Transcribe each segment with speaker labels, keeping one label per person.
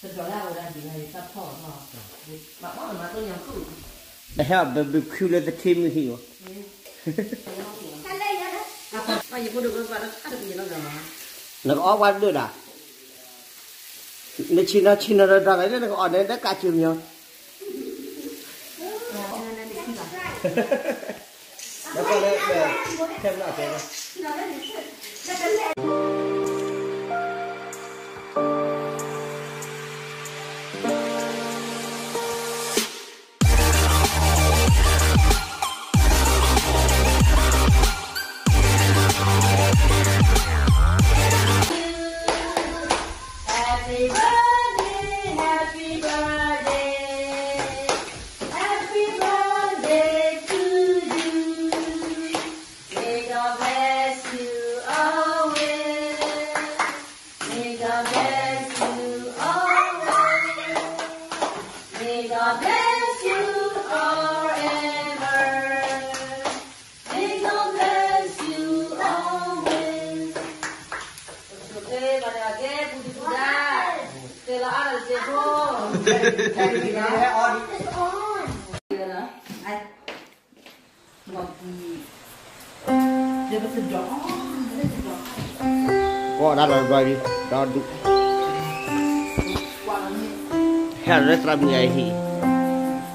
Speaker 1: The
Speaker 2: hell, but be cool as the team here. Nó có quan được à? Nó chỉ nó chỉ nó ra đấy nó có đến đất cả chừng nhau. Nó có đấy thêm nào thế
Speaker 3: Happy
Speaker 1: jebol.
Speaker 2: that đã là rồi đi. Đó đúng. Hell, rất là người thì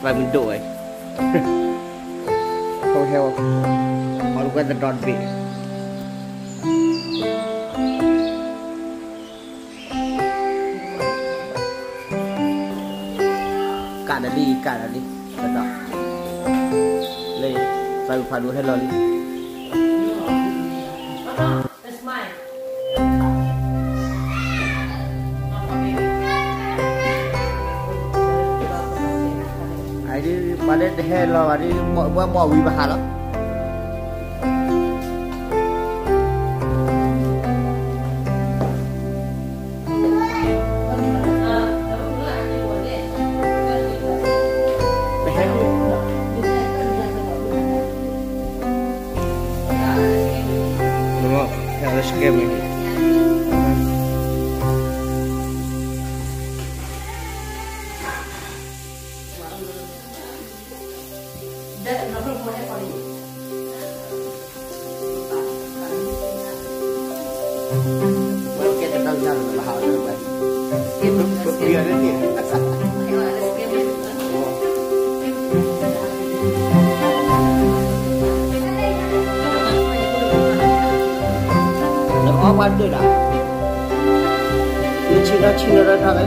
Speaker 2: là mình đổi. Không heo. Họ the đòn bị. tadi ikan tadi tetap leh selalu padu he lolly Adi pada deh lo, adi buat buat wibahala. Dia
Speaker 1: ini.
Speaker 2: Nó có quan được đã. Nó chỉ nó chỉ nó ra thằng ấy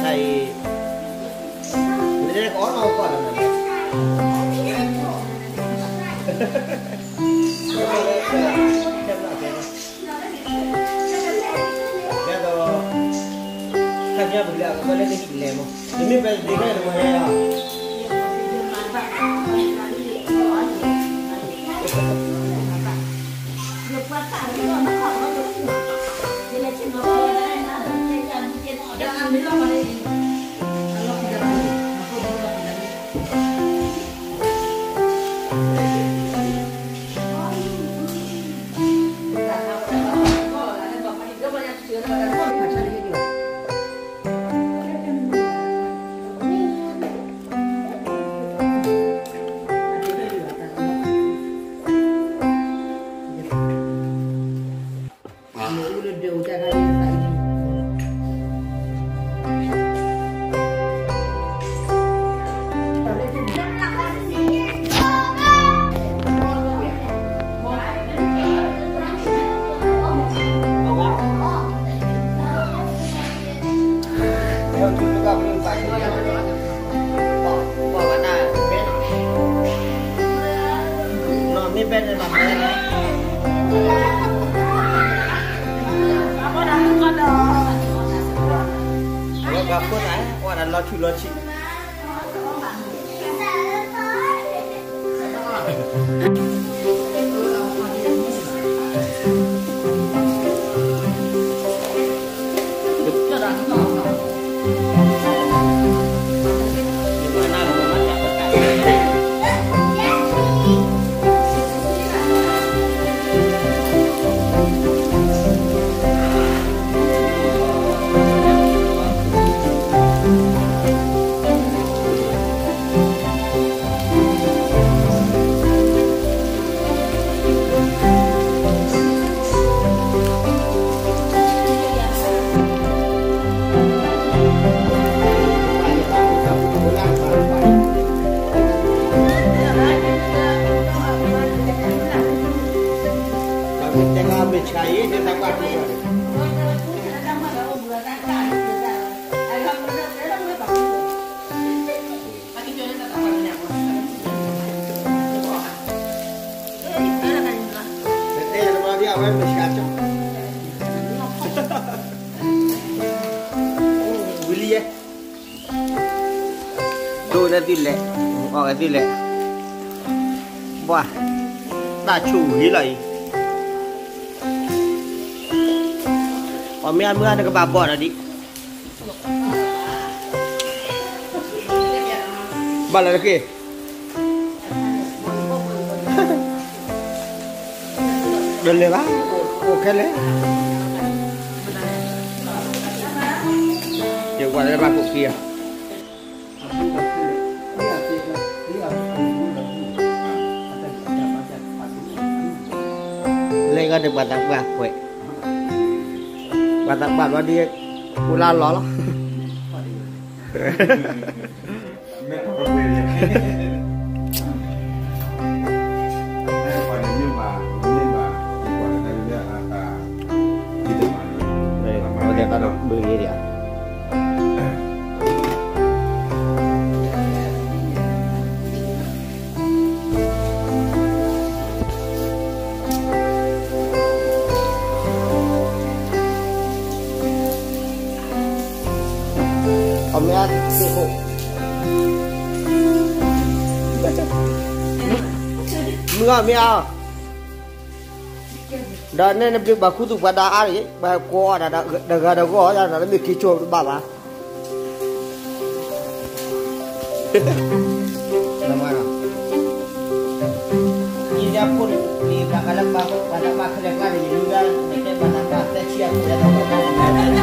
Speaker 2: ใส่ไม่ได้ก้นเอาก่อนนะเนี่ยผมเรียกว่าเล่นได้กินเลยมั้งยังไม่ไปดีแค่ไหนมาเนี่ย
Speaker 3: 아름다운탁월한교수님 과.
Speaker 2: Pala na hile mo. Dumi pa di ka naman kaya. tu juga belum pagi. Bawa bawa mana? Ben. No, ni ben ni mana?
Speaker 3: Kamu dah buka dah.
Speaker 2: Kalau tengah ambil cair, dia tak buat apa. Nanti ada orang dia là mesti lệ, Beli ya. Tu lệ. lek. ta à? chủ lek. Wah. Omian mo ada kebabo tadi. Bala lagi.
Speaker 3: Dali lah.
Speaker 2: Oke leh? Ya ada kia. Lagi ada batang bakwe. Kata Pak Godi ulah lol. Beli ya. SEO mưa mưa đó nên là bị bà khu tục bà đã ada ấy ada có ada đã đã đã đã có đã đã bị kỳ chuột Tidak di pada makhluk kali juga, kita pada makhluk siap, pada makhluk